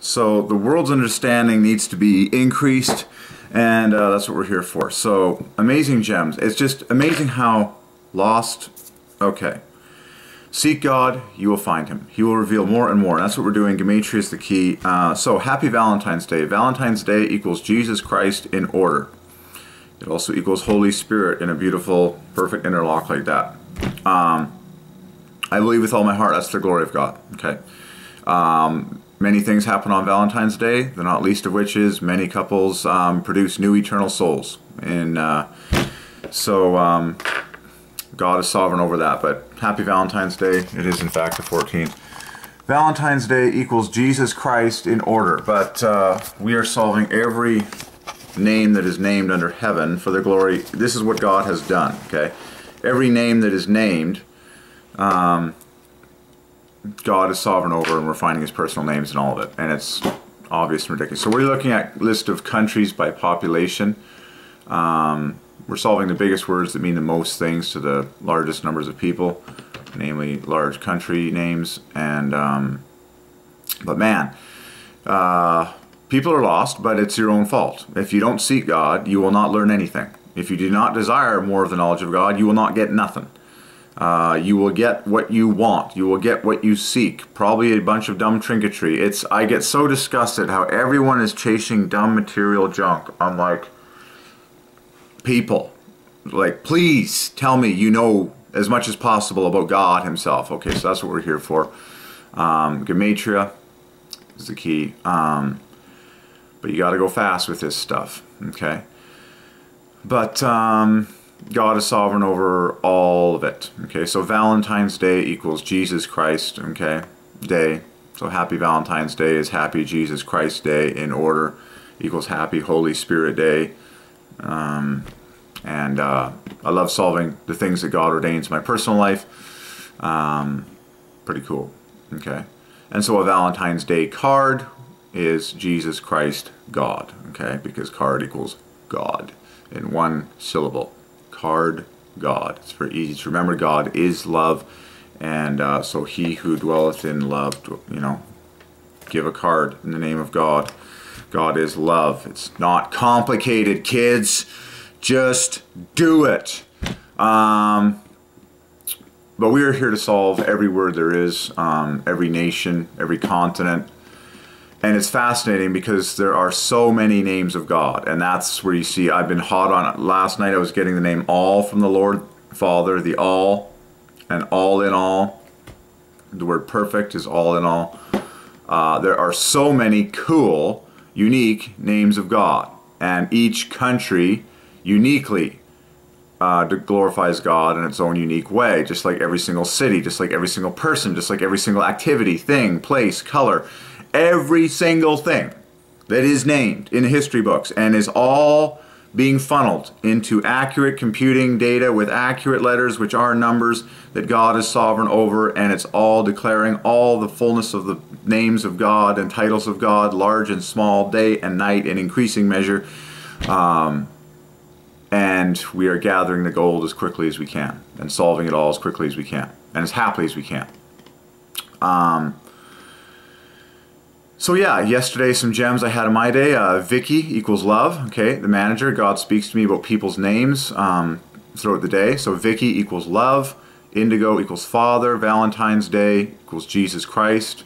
So the world's understanding needs to be increased, and uh, that's what we're here for. So amazing gems. It's just amazing how lost. Okay. Seek God, you will find Him. He will reveal more and more. And that's what we're doing. Gematria is the key. Uh, so happy Valentine's Day. Valentine's Day equals Jesus Christ in order. It also equals Holy Spirit in a beautiful, perfect interlock like that. Um, I believe with all my heart that's the glory of God. Okay. Um, many things happen on Valentine's Day, the not least of which is many couples um, produce new eternal souls. And uh, so um, God is sovereign over that. But happy Valentine's Day. It is, in fact, the 14th. Valentine's Day equals Jesus Christ in order. But uh, we are solving every name that is named under heaven for the glory. This is what God has done, okay? Every name that is named, um, God is sovereign over, and we're finding his personal names and all of it. And it's obvious and ridiculous. So we're looking at list of countries by population. Um, we're solving the biggest words that mean the most things to the largest numbers of people, namely large country names. And um, but man, uh, people are lost, but it's your own fault. If you don't seek God, you will not learn anything. If you do not desire more of the knowledge of God, you will not get nothing. Uh, you will get what you want. You will get what you seek. Probably a bunch of dumb trinketry. It's I get so disgusted how everyone is chasing dumb material junk. I'm like, people, like please tell me you know as much as possible about God Himself. Okay, so that's what we're here for. Um, Gematria is the key. Um, but you got to go fast with this stuff. Okay, but. Um, God is sovereign over all of it. Okay, so Valentine's Day equals Jesus Christ, okay, day. So happy Valentine's Day is happy Jesus Christ Day in order equals happy Holy Spirit Day. Um, and uh, I love solving the things that God ordains in my personal life. Um, pretty cool, okay. And so a Valentine's Day card is Jesus Christ God, okay, because card equals God in one syllable card God. It's very easy to remember. God is love, and uh, so he who dwelleth in love, you know, give a card in the name of God. God is love. It's not complicated, kids. Just do it. Um, but we are here to solve every word there is, um, every nation, every continent, and it's fascinating because there are so many names of God, and that's where you see I've been hot on it. Last night I was getting the name All from the Lord Father, the All, and All in All. The word perfect is all in all. Uh, there are so many cool, unique names of God, and each country uniquely uh, glorifies God in its own unique way, just like every single city, just like every single person, just like every single activity, thing, place, color every single thing that is named in history books and is all being funneled into accurate computing data with accurate letters, which are numbers that God is sovereign over, and it's all declaring all the fullness of the names of God and titles of God, large and small, day and night, in increasing measure. Um, and we are gathering the gold as quickly as we can and solving it all as quickly as we can and as happily as we can. Um, so yeah, yesterday some gems I had in my day. Uh, Vicky equals love. Okay, the manager. God speaks to me about people's names um, throughout the day. So Vicky equals love. Indigo equals Father. Valentine's Day equals Jesus Christ.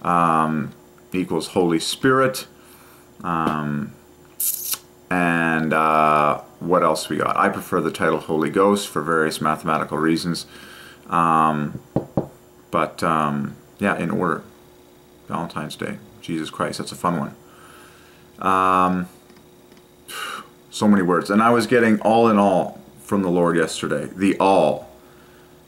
Um, equals Holy Spirit. Um, and uh, what else we got? I prefer the title Holy Ghost for various mathematical reasons. Um, but um, yeah, in order. Valentine's Day. Jesus Christ, that's a fun one. Um, so many words. And I was getting all in all from the Lord yesterday. The all.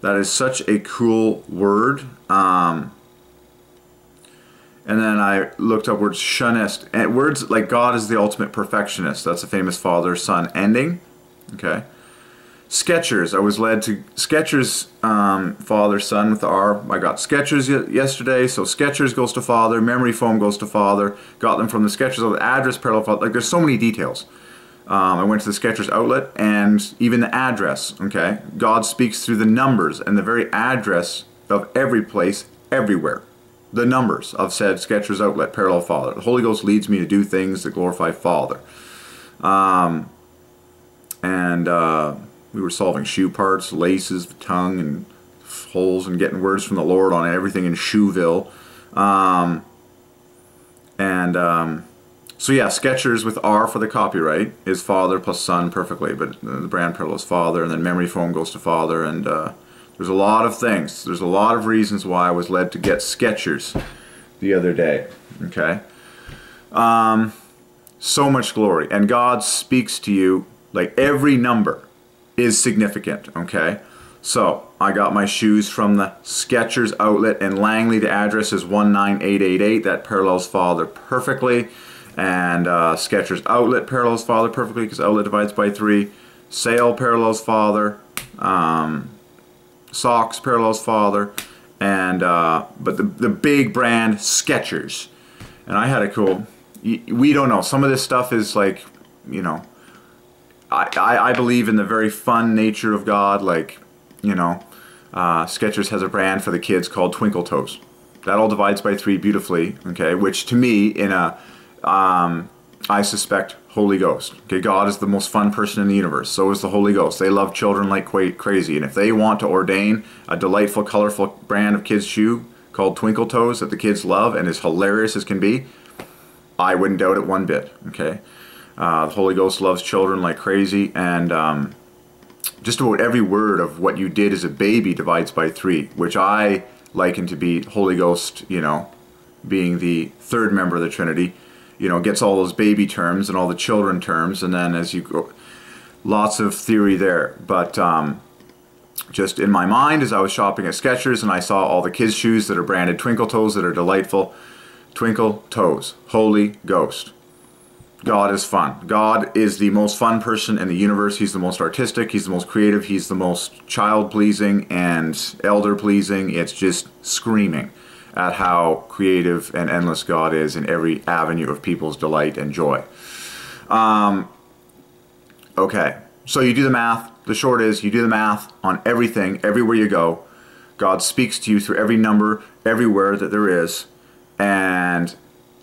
That is such a cool word. Um, and then I looked up words shunist. And words like God is the ultimate perfectionist. That's a famous father son ending. Okay. Skechers. I was led to Skechers, um, father, son with the R. I got Skechers yesterday, so Skechers goes to father, memory foam goes to father. Got them from the Skechers of the address, parallel father. Like there's so many details. Um, I went to the Skechers outlet and even the address. Okay, God speaks through the numbers and the very address of every place, everywhere. the numbers of said Skechers outlet parallel Father. The Holy Ghost leads me to do things that glorify Father. Um, and uh, we were solving shoe parts, laces, the tongue, and holes, and getting words from the Lord on everything in Shoeville. Um, and um, so yeah, Skechers with R for the copyright is Father plus Son perfectly, but the brand parallel is Father, and then memory foam goes to Father, and uh, there's a lot of things. There's a lot of reasons why I was led to get Skechers the other day. Okay. Um, so much glory, and God speaks to you like every number is significant. Okay. So I got my shoes from the Skechers outlet in Langley. The address is 19888. That parallels Father perfectly. And uh, Skechers outlet parallels Father perfectly because outlet divides by 3. Sale parallels Father. Um, socks parallels Father. And uh, but the, the big brand Skechers. And I had a cool, we don't know. Some of this stuff is like, you know, I, I, believe in the very fun nature of God. Like, you know, uh, Skechers has a brand for the kids called Twinkle Toes. That all divides by three beautifully, okay, which to me, in a, um, I suspect Holy Ghost. Okay, God is the most fun person in the universe. So is the Holy Ghost. They love children like crazy. And if they want to ordain a delightful, colorful brand of kids' shoe called Twinkle Toes that the kids love and is hilarious as can be, I wouldn't doubt it one bit. Okay, uh, the Holy Ghost loves children like crazy, and um, just about every word of what you did as a baby divides by three, which I liken to be Holy Ghost, you know, being the third member of the Trinity, you know, gets all those baby terms and all the children terms, and then as you go, lots of theory there. But um, just in my mind, as I was shopping at Skechers and I saw all the kids' shoes that are branded Twinkle Toes that are delightful, Twinkle Toes, Holy Ghost. God is fun. God is the most fun person in the universe. He's the most artistic. He's the most creative. He's the most child pleasing and elder pleasing. It's just screaming at how creative and endless God is in every avenue of people's delight and joy. Um, okay, so you do the math. The short is you do the math on everything, everywhere you go. God speaks to you through every number, everywhere that there is. And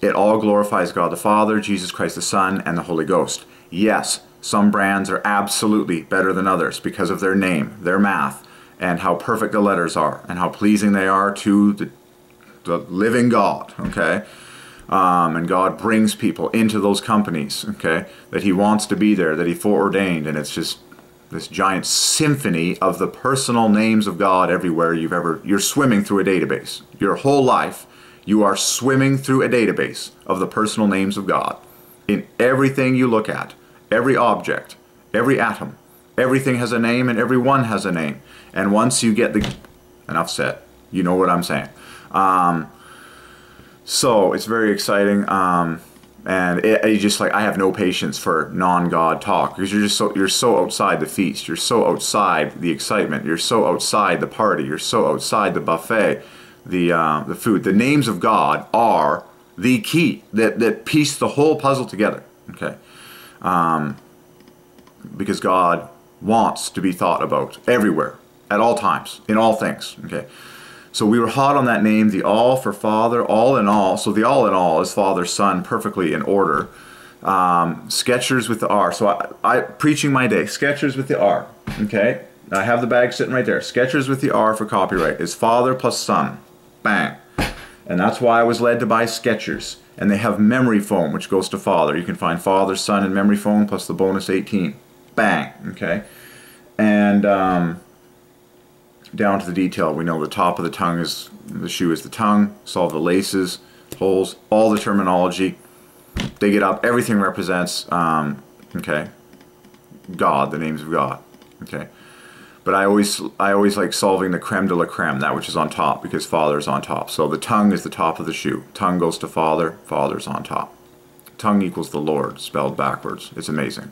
it all glorifies God the Father, Jesus Christ the Son, and the Holy Ghost. Yes, some brands are absolutely better than others because of their name, their math, and how perfect the letters are, and how pleasing they are to the, the living God, okay? Um, and God brings people into those companies, okay, that He wants to be there, that He foreordained, and it's just this giant symphony of the personal names of God everywhere you've ever, you're swimming through a database. Your whole life you are swimming through a database of the personal names of God. In everything you look at, every object, every atom, everything has a name and every one has a name. And once you get the, enough said, you know what I'm saying. Um, so it's very exciting. Um, and it, it, just like I have no patience for non-God talk because you're just so you're so outside the feast, you're so outside the excitement, you're so outside the party, you're so outside the buffet the uh, the food. The names of God are the key that that piece the whole puzzle together. Okay, um, because God wants to be thought about everywhere, at all times, in all things. Okay. So we were hot on that name, the all for Father, all in all. So the all in all is Father, Son, perfectly in order. Um, Skechers with the R. So I, I preaching my day. Skechers with the R. Okay. I have the bag sitting right there. Skechers with the R for copyright is Father plus Son. Bang. And that's why I was led to buy Skechers. And they have memory foam, which goes to father. You can find father, son, and memory foam plus the bonus 18. Bang. Okay. And um, down to the detail, we know the top of the tongue is the shoe is the tongue. Solve the laces, holes, all the terminology. Dig it up. Everything represents, um, okay, God, the names of God. Okay. But I always I always like solving the creme de la creme, that which is on top, because Father is on top. So the tongue is the top of the shoe. Tongue goes to Father, Father's on top. Tongue equals the Lord, spelled backwards. It's amazing.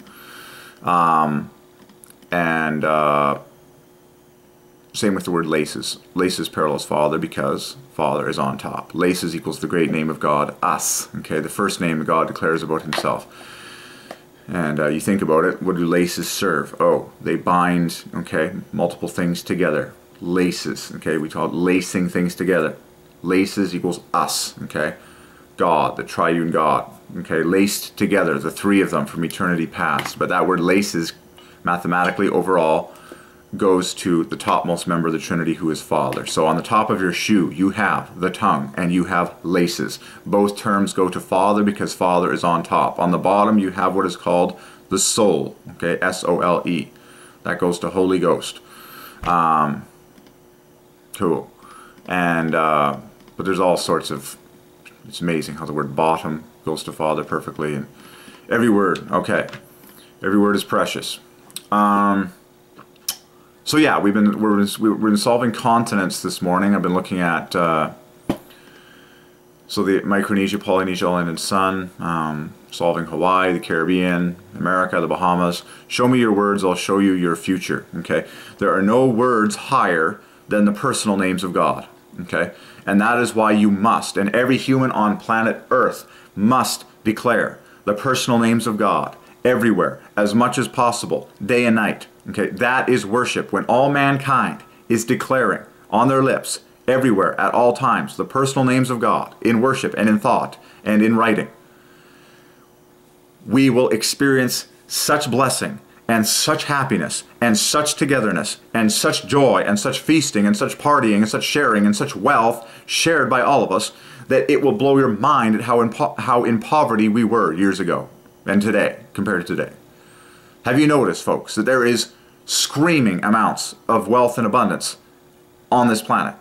Um, and uh, same with the word laces. Laces parallels Father because Father is on top. Laces equals the great name of God, us. Okay, the first name God declares about himself. And uh, you think about it, what do laces serve? Oh, they bind, okay, multiple things together. Laces, okay, we call it lacing things together. Laces equals us, okay? God, the triune God, okay? Laced together, the three of them from eternity past. But that word laces, mathematically overall, goes to the topmost member of the Trinity who is Father. So on the top of your shoe, you have the tongue and you have laces. Both terms go to Father because Father is on top. On the bottom, you have what is called the sole, okay? S O L E. That goes to Holy Ghost. Um, cool. And, uh, but there's all sorts of, it's amazing how the word bottom goes to Father perfectly. And every word, okay. Every word is precious. Um, so yeah, we've been we're we've been solving continents this morning. I've been looking at uh, so the Micronesia, Polynesia, Island, and Sun, um, solving Hawaii, the Caribbean, America, the Bahamas. Show me your words, I'll show you your future. Okay, there are no words higher than the personal names of God. Okay, and that is why you must, and every human on planet Earth must declare the personal names of God everywhere as much as possible, day and night. Okay, that is worship when all mankind is declaring on their lips everywhere at all times the personal names of God in worship and in thought and in writing. We will experience such blessing and such happiness and such togetherness and such joy and such feasting and such partying and such sharing and such wealth shared by all of us that it will blow your mind at how in, how in poverty we were years ago and today compared to today. Have you noticed, folks, that there is screaming amounts of wealth and abundance on this planet?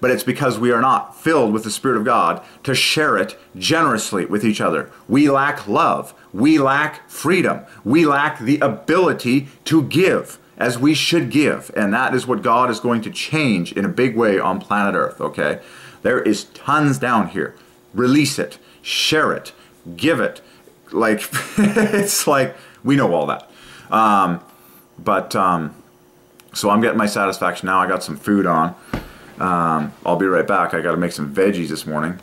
But it's because we are not filled with the Spirit of God to share it generously with each other. We lack love. We lack freedom. We lack the ability to give as we should give. And that is what God is going to change in a big way on planet Earth, okay? There is tons down here. Release it, share it, give it. Like, it's like, we know all that. Um, but um, so I'm getting my satisfaction now. I got some food on. Um, I'll be right back. I got to make some veggies this morning.